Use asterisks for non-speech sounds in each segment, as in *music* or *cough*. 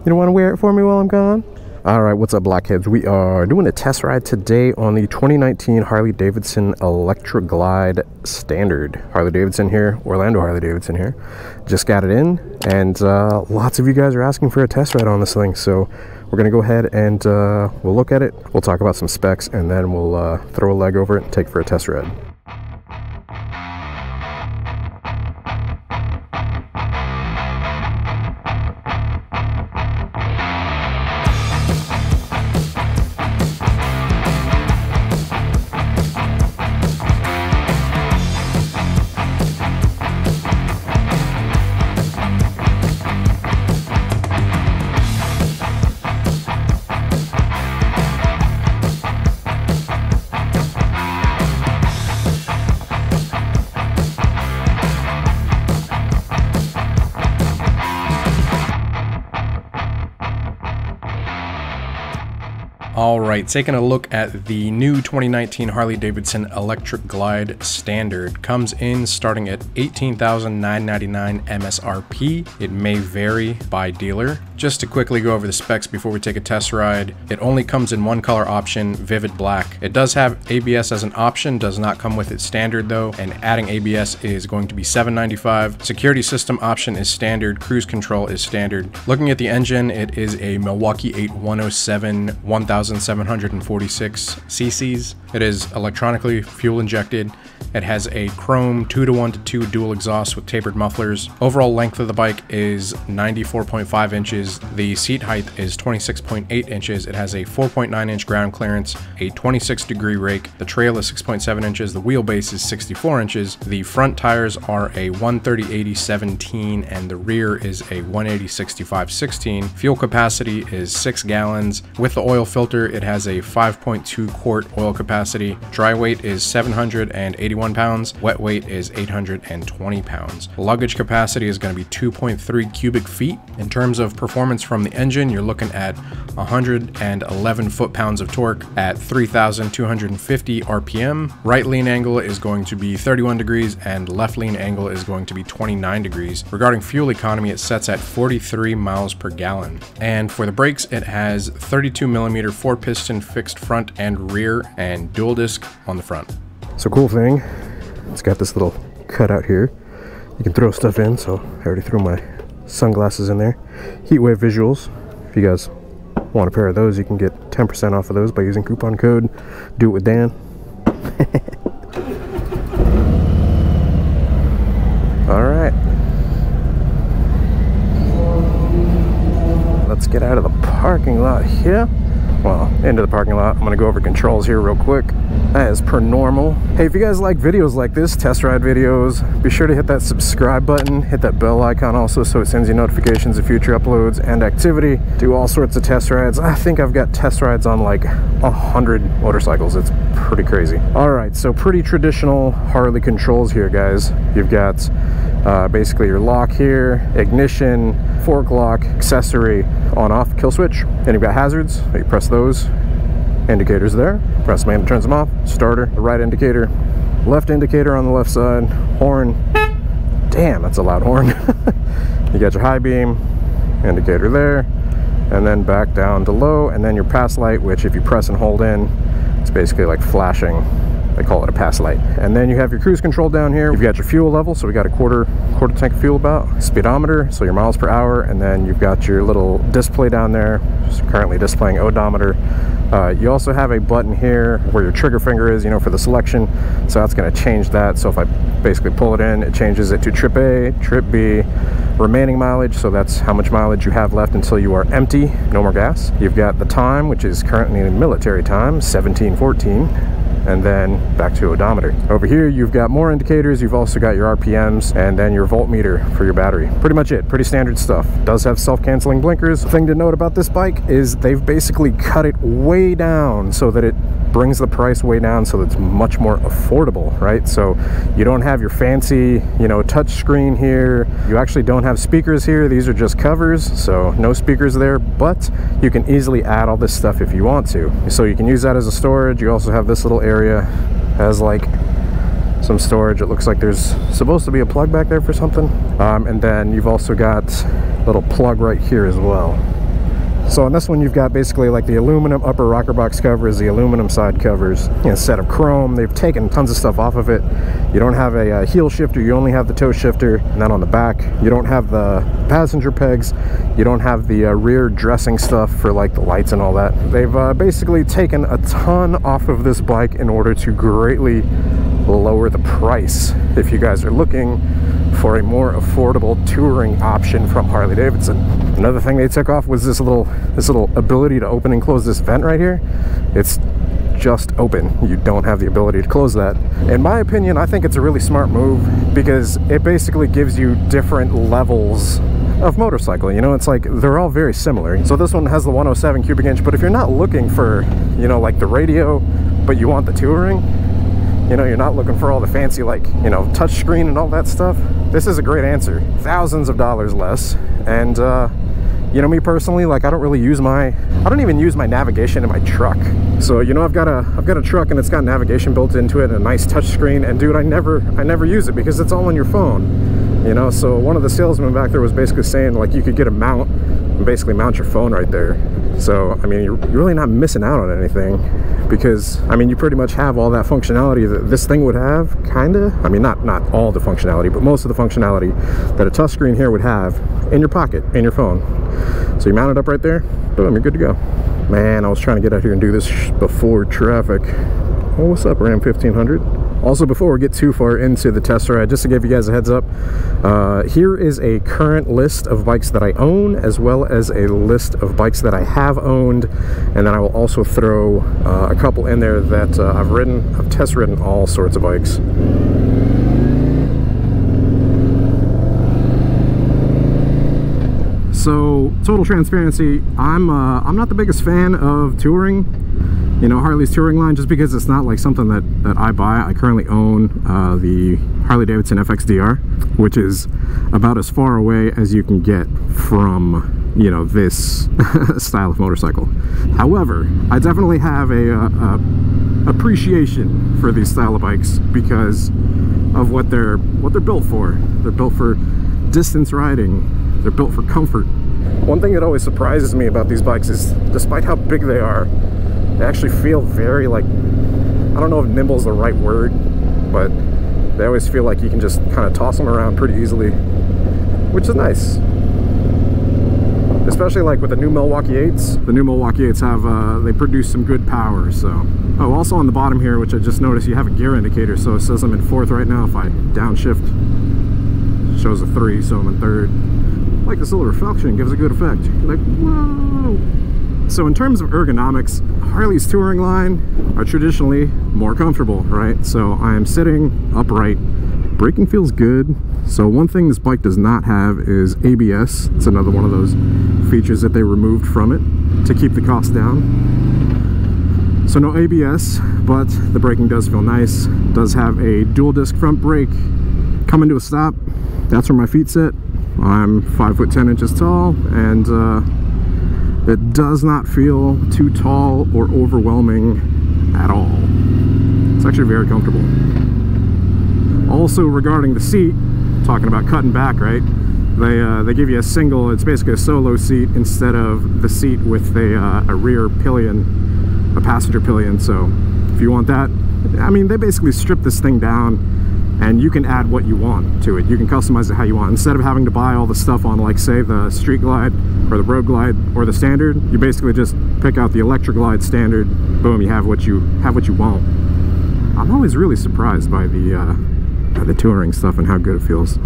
You don't want to wear it for me while I'm gone? All right, what's up, Blockheads? We are doing a test ride today on the 2019 Harley Davidson Electra Glide Standard. Harley Davidson here, Orlando Harley Davidson here. Just got it in, and uh, lots of you guys are asking for a test ride on this thing, so we're gonna go ahead and uh, we'll look at it. We'll talk about some specs, and then we'll uh, throw a leg over it and take for a test ride. Right, taking a look at the new 2019 Harley Davidson Electra Glide Standard. Comes in starting at $18,999 MSRP. It may vary by dealer. Just to quickly go over the specs before we take a test ride, it only comes in one color option, Vivid Black. It does have ABS as an option, does not come with it standard though, and adding ABS is going to be 795. Security system option is standard, cruise control is standard. Looking at the engine, it is a Milwaukee 8107 1000 1,746 cc's. It is electronically fuel injected. It has a chrome 2 to 1 to 2 dual exhaust with tapered mufflers. Overall length of the bike is 94.5 inches. The seat height is 26.8 inches. It has a 4.9 inch ground clearance, a 26 degree rake. The trail is 6.7 inches. The wheelbase is 64 inches. The front tires are a 130 80 17 and the rear is a 180 65 16. Fuel capacity is 6 gallons. With the oil filter, it has a 5.2 quart oil capacity. Dry weight is 781 pounds. Wet weight is 820 pounds. Luggage capacity is going to be 2.3 cubic feet. In terms of performance from the engine, you're looking at 111 foot-pounds of torque at 3,250 RPM. Right lean angle is going to be 31 degrees and left lean angle is going to be 29 degrees. Regarding fuel economy, it sets at 43 miles per gallon. And for the brakes, it has 32 millimeter four piston fixed front and rear and dual disc on the front. So cool thing, it's got this little cutout here. You can throw stuff in, so I already threw my sunglasses in there. Heatwave visuals, if you guys want a pair of those, you can get 10% off of those by using coupon code Do It With Dan. *laughs* All right. Let's get out of the parking lot here well, into the parking lot. I'm gonna go over controls here real quick. As per normal. Hey, if you guys like videos like this, test ride videos, be sure to hit that subscribe button, hit that bell icon also so it sends you notifications of future uploads and activity. Do all sorts of test rides. I think I've got test rides on like a hundred motorcycles. It's pretty crazy. All right, so pretty traditional Harley controls here, guys. You've got uh, basically your lock here, ignition, fork lock, accessory, on off kill switch. Then you've got hazards. You press those indicators there. Press them and turns them off. Starter, right indicator, left indicator on the left side, horn. Damn, that's a loud horn. *laughs* you got your high beam indicator there, and then back down to low, and then your pass light, which if you press and hold in, it's basically like flashing they call it a pass light. And then you have your cruise control down here. You've got your fuel level, so we got a quarter quarter tank of fuel about. Speedometer, so your miles per hour, and then you've got your little display down there, currently displaying odometer. Uh, you also have a button here where your trigger finger is, you know, for the selection. So that's going to change that. So if I basically pull it in, it changes it to trip A, trip B, remaining mileage. So that's how much mileage you have left until you are empty, no more gas. You've got the time, which is currently military time, 1714 and then back to odometer. Over here, you've got more indicators. You've also got your RPMs and then your voltmeter for your battery. Pretty much it, pretty standard stuff. Does have self-canceling blinkers. Thing to note about this bike is they've basically cut it way down so that it brings the price way down so it's much more affordable, right? So you don't have your fancy, you know, touch screen here. You actually don't have speakers here. These are just covers, so no speakers there, but you can easily add all this stuff if you want to. So you can use that as a storage. You also have this little area has like some storage. It looks like there's supposed to be a plug back there for something. Um, and then you've also got a little plug right here as well. So on this one, you've got basically like the aluminum upper rocker box covers, the aluminum side covers, instead of chrome. They've taken tons of stuff off of it. You don't have a, a heel shifter, you only have the toe shifter. And then on the back, you don't have the passenger pegs. You don't have the uh, rear dressing stuff for like the lights and all that. They've uh, basically taken a ton off of this bike in order to greatly lower the price if you guys are looking for a more affordable touring option from Harley Davidson. Another thing they took off was this little this little ability to open and close this vent right here. It's just open. You don't have the ability to close that. In my opinion, I think it's a really smart move because it basically gives you different levels of motorcycle. You know, it's like they're all very similar. So this one has the 107 cubic inch, but if you're not looking for, you know, like the radio, but you want the touring, you know, you're not looking for all the fancy, like, you know, touchscreen and all that stuff, this is a great answer. Thousands of dollars less. And, uh, you know, me personally, like, I don't really use my, I don't even use my navigation in my truck. So, you know, I've got a, I've got a truck and it's got navigation built into it and a nice touchscreen. And dude, I never, I never use it because it's all on your phone. You know, so one of the salesmen back there was basically saying, like, you could get a mount and basically mount your phone right there. So, I mean, you're, really not missing out on anything because I mean you pretty much have all that functionality that this thing would have kinda. I mean not not all the functionality but most of the functionality that a touchscreen here would have in your pocket in your phone. So you mount it up right there boom you're good to go. Man I was trying to get out here and do this before traffic oh what's up Ram 1500 also, before we get too far into the test ride, just to give you guys a heads up, uh, here is a current list of bikes that I own, as well as a list of bikes that I have owned, and then I will also throw uh, a couple in there that uh, I've ridden. I've test ridden all sorts of bikes. So, total transparency, I'm uh, I'm not the biggest fan of touring you know Harley's touring line just because it's not like something that that I buy. I currently own uh, the Harley Davidson FXDR which is about as far away as you can get from you know this *laughs* style of motorcycle. However I definitely have a, a, a appreciation for these style of bikes because of what they're what they're built for. They're built for distance riding. They're built for comfort. One thing that always surprises me about these bikes is despite how big they are they actually feel very like I don't know if nimble is the right word but they always feel like you can just kind of toss them around pretty easily which is nice. Especially like with the new Milwaukee 8s the new Milwaukee 8s have uh, they produce some good power so. Oh also on the bottom here which I just noticed you have a gear indicator so it says I'm in fourth right now if I downshift. Shows a three so I'm in third. Like this little reflection gives a good effect. Like whoa so in terms of ergonomics, Harley's touring line are traditionally more comfortable, right? So I am sitting upright. Braking feels good. So one thing this bike does not have is ABS. It's another one of those features that they removed from it to keep the cost down. So no ABS, but the braking does feel nice. Does have a dual disc front brake. Coming to a stop, that's where my feet sit. I'm five foot 10 inches tall and uh, it does not feel too tall or overwhelming at all. It's actually very comfortable. Also regarding the seat, talking about cutting back, right? They, uh, they give you a single, it's basically a solo seat instead of the seat with a, uh, a rear pillion, a passenger pillion. So if you want that, I mean, they basically strip this thing down and you can add what you want to it. You can customize it how you want. Instead of having to buy all the stuff on like say the Street Glide or the Road Glide or the Standard, you basically just pick out the Electra Glide Standard, boom, you have what you have what you want. I'm always really surprised by the uh, by the touring stuff and how good it feels.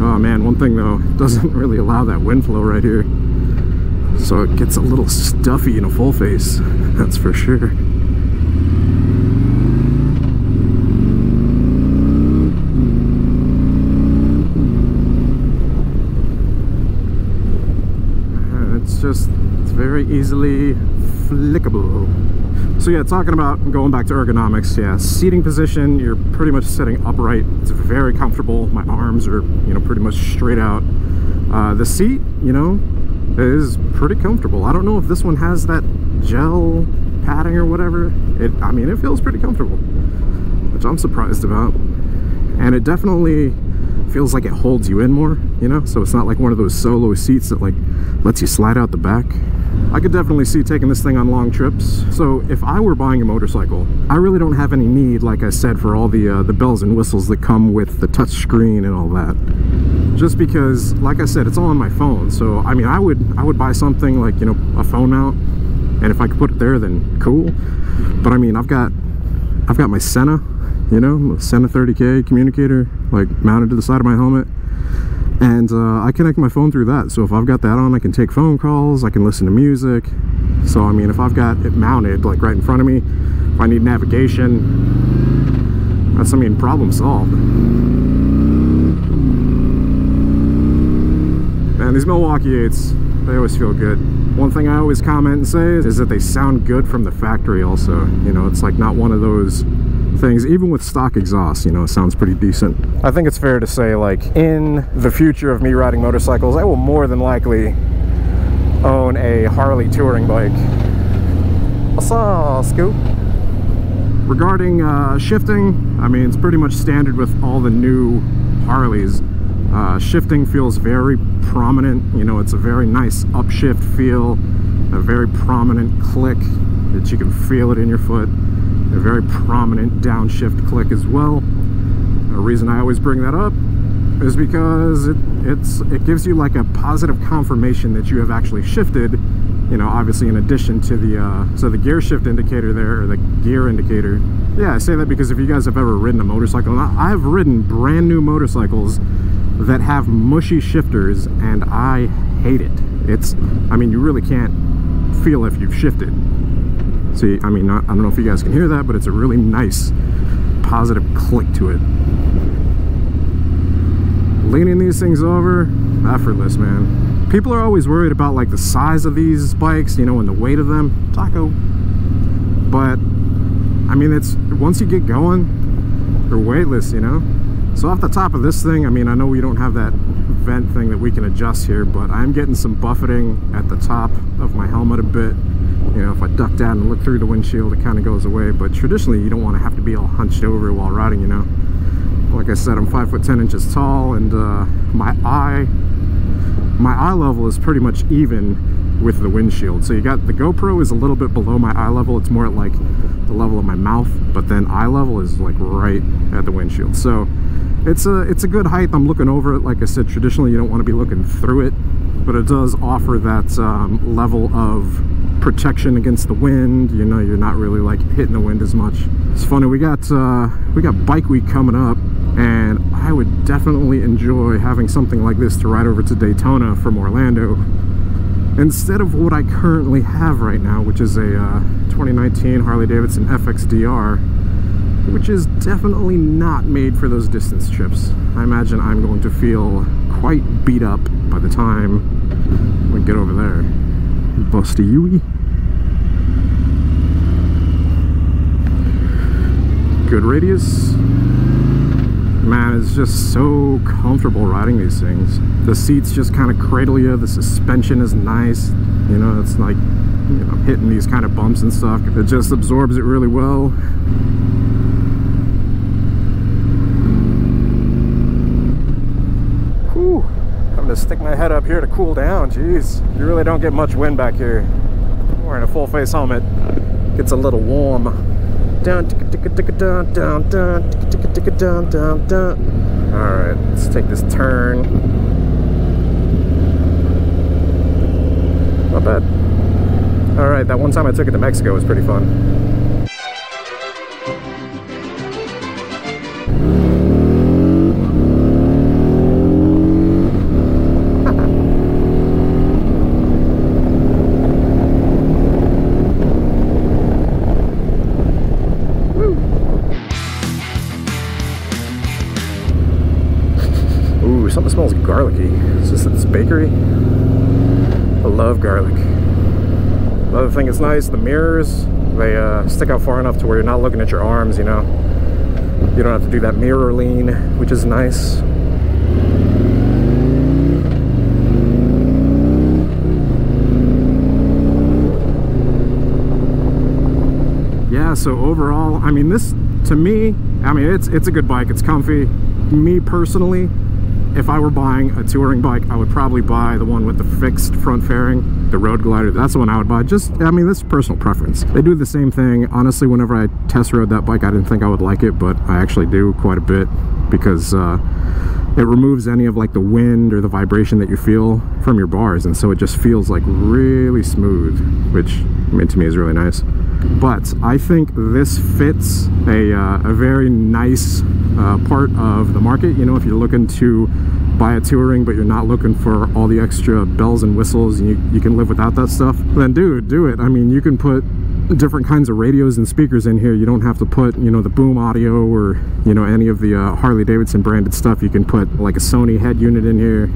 Oh man, one thing though, doesn't really allow that wind flow right here. So it gets a little stuffy in a full face, *laughs* that's for sure. Just it's very easily flickable. So yeah talking about going back to ergonomics yeah seating position you're pretty much sitting upright. It's very comfortable. My arms are you know pretty much straight out. Uh, the seat you know is pretty comfortable. I don't know if this one has that gel padding or whatever. It I mean it feels pretty comfortable which I'm surprised about. And it definitely feels like it holds you in more, you know? So it's not like one of those solo seats that like lets you slide out the back. I could definitely see taking this thing on long trips. So if I were buying a motorcycle, I really don't have any need, like I said, for all the uh, the bells and whistles that come with the touch screen and all that. Just because, like I said, it's all on my phone. So I mean, I would I would buy something like you know a phone mount, and if I could put it there, then cool. But I mean, I've got I've got my Sena, you know, Sena 30K communicator, like mounted to the side of my helmet. And uh, I connect my phone through that. So if I've got that on I can take phone calls I can listen to music. So I mean if I've got it mounted like right in front of me if I need navigation that's I mean problem solved. Man these Milwaukee 8s they always feel good. One thing I always comment and say is that they sound good from the factory also. You know it's like not one of those things even with stock exhaust you know it sounds pretty decent. I think it's fair to say like in the future of me riding motorcycles i will more than likely own a harley touring bike. What's up scoop? Regarding uh, shifting i mean it's pretty much standard with all the new harleys. Uh, shifting feels very prominent you know it's a very nice upshift feel a very prominent click that you can feel it in your foot a very prominent downshift click as well. A reason I always bring that up is because it, it's it gives you like a positive confirmation that you have actually shifted you know obviously in addition to the uh, so the gear shift indicator there or the gear indicator. Yeah I say that because if you guys have ever ridden a motorcycle I've ridden brand new motorcycles that have mushy shifters and I hate it. It's I mean you really can't feel if you've shifted See, I mean, not, I don't know if you guys can hear that, but it's a really nice, positive click to it. Leaning these things over, effortless, man. People are always worried about like the size of these bikes, you know, and the weight of them. Taco. But, I mean, it's, once you get going, they're weightless, you know? So off the top of this thing, I mean, I know we don't have that vent thing that we can adjust here, but I'm getting some buffeting at the top of my helmet a bit you know if I duck down and look through the windshield it kind of goes away but traditionally you don't want to have to be all hunched over while riding you know? Like I said I'm five foot ten inches tall and uh, my eye my eye level is pretty much even with the windshield. So you got the GoPro is a little bit below my eye level it's more at like the level of my mouth but then eye level is like right at the windshield. So it's a it's a good height I'm looking over it like I said traditionally you don't want to be looking through it but it does offer that um, level of protection against the wind. You know you're not really like hitting the wind as much. It's funny we got uh we got bike week coming up and i would definitely enjoy having something like this to ride over to daytona from orlando instead of what i currently have right now which is a uh, 2019 harley davidson fxdr which is definitely not made for those distance trips. I imagine i'm going to feel quite beat up by the time we get over there Busty Yui. Good radius. Man, it's just so comfortable riding these things. The seats just kind of cradle you. The suspension is nice. You know, it's like you know, hitting these kind of bumps and stuff. It just absorbs it really well. to stick my head up here to cool down. Jeez, you really don't get much wind back here. Wearing a full face helmet gets a little warm. All right, let's take this turn. Not bad. All right, that one time I took it to Mexico was pretty fun. Love garlic. Another thing that's nice, the mirrors, they uh, stick out far enough to where you're not looking at your arms, you know. You don't have to do that mirror lean, which is nice. Yeah, so overall, I mean this, to me, I mean, it's, it's a good bike, it's comfy. Me personally, if I were buying a touring bike, I would probably buy the one with the fixed front fairing, the Road Glider. That's the one I would buy. Just, I mean, that's personal preference. They do the same thing. Honestly, whenever I test rode that bike, I didn't think I would like it, but I actually do quite a bit because uh, it removes any of like the wind or the vibration that you feel from your bars and so it just feels like really smooth which I mean to me is really nice but I think this fits a, uh, a very nice uh, part of the market. You know if you're looking to buy a touring but you're not looking for all the extra bells and whistles and you, you can live without that stuff then it do it. I mean you can put different kinds of radios and speakers in here. You don't have to put you know the boom audio or you know any of the uh, Harley Davidson branded stuff. You can put like a Sony head unit in here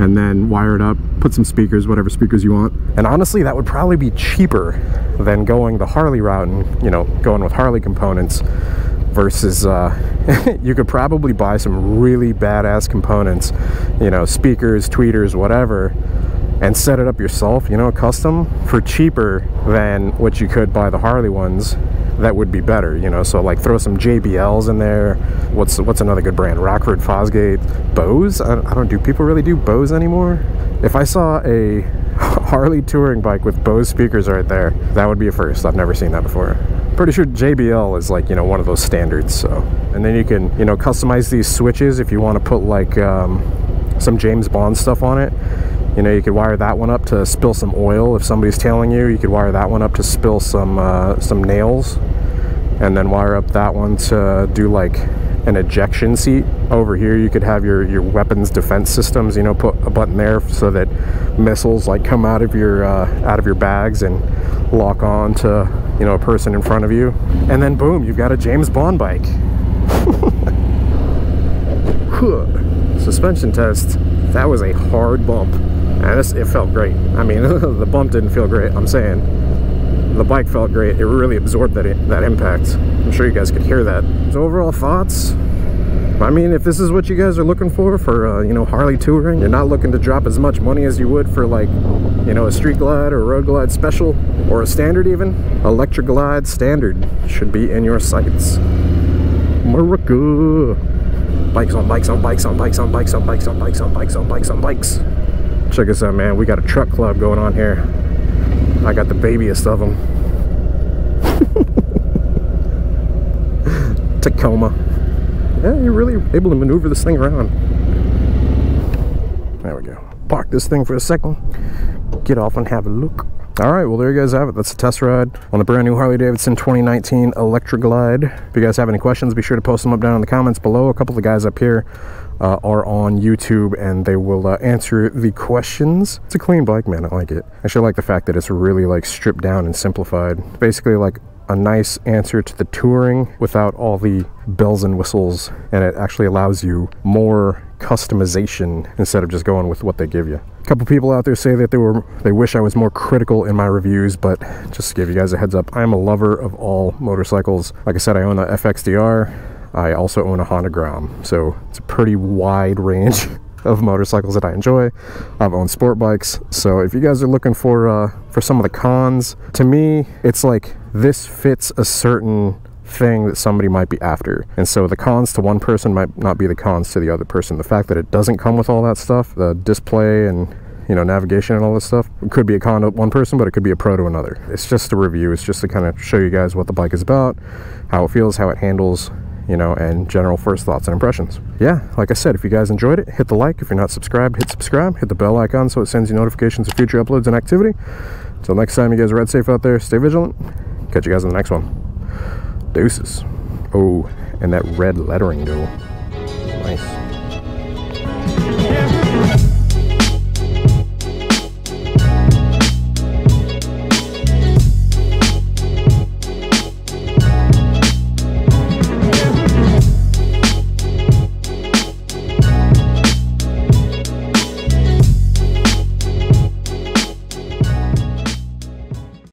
and then wire it up put some speakers whatever speakers you want. And honestly that would probably be cheaper than going the Harley route and you know going with Harley components versus uh, *laughs* you could probably buy some really badass components you know speakers tweeters whatever and set it up yourself, you know, custom for cheaper than what you could buy the Harley ones that would be better, you know. So like throw some JBLs in there. What's what's another good brand? Rockford Fosgate, Bose. I, I don't do people really do Bose anymore. If I saw a *laughs* Harley touring bike with Bose speakers right there, that would be a first. I've never seen that before. Pretty sure JBL is like you know one of those standards. So and then you can you know customize these switches if you want to put like um, some James Bond stuff on it you know you could wire that one up to spill some oil. If somebody's tailing you you could wire that one up to spill some uh, some nails and then wire up that one to do like an ejection seat over here. You could have your your weapons defense systems you know put a button there so that missiles like come out of your uh, out of your bags and lock on to you know a person in front of you. And then boom you've got a James Bond bike. *laughs* Suspension test. That was a hard bump and this, it felt great. I mean, *laughs* the bump didn't feel great. I'm saying the bike felt great. It really absorbed that that impact. I'm sure you guys could hear that. So overall thoughts. I mean, if this is what you guys are looking for for uh, you know Harley touring, you're not looking to drop as much money as you would for like you know a Street Glide or a Road Glide Special or a Standard even. Electra Glide Standard should be in your sights. America. Bikes on bikes on bikes on bikes on bikes on bikes on bikes on bikes on bikes on bikes. Check us out, man. We got a truck club going on here. I got the babyest of them. *laughs* Tacoma. Yeah, you're really able to maneuver this thing around. There we go. Park this thing for a second. Get off and have a look. All right, well, there you guys have it. That's a test ride on the brand new Harley Davidson 2019 Electra Glide. If you guys have any questions, be sure to post them up down in the comments below. A couple of the guys up here uh, are on YouTube and they will uh, answer the questions. It's a clean bike, man. I like it. I actually like the fact that it's really like stripped down and simplified. Basically like a nice answer to the touring without all the bells and whistles and it actually allows you more customization instead of just going with what they give you. A couple people out there say that they were they wish I was more critical in my reviews, but just to give you guys a heads up, I'm a lover of all motorcycles. Like I said, I own the FXDR. I also own a Honda Grom, so it's a pretty wide range *laughs* of motorcycles that I enjoy. I've owned sport bikes, so if you guys are looking for uh, for some of the cons, to me, it's like this fits a certain thing that somebody might be after. And so the cons to one person might not be the cons to the other person. The fact that it doesn't come with all that stuff, the display and you know navigation and all this stuff it could be a con to one person but it could be a pro to another it's just a review it's just to kind of show you guys what the bike is about how it feels how it handles you know, and general first thoughts and impressions. Yeah, like I said, if you guys enjoyed it, hit the like. If you're not subscribed, hit subscribe. Hit the bell icon so it sends you notifications of future uploads and activity. Until next time, you guys ride safe out there. Stay vigilant. Catch you guys in the next one. Deuces. Oh, and that red lettering, though.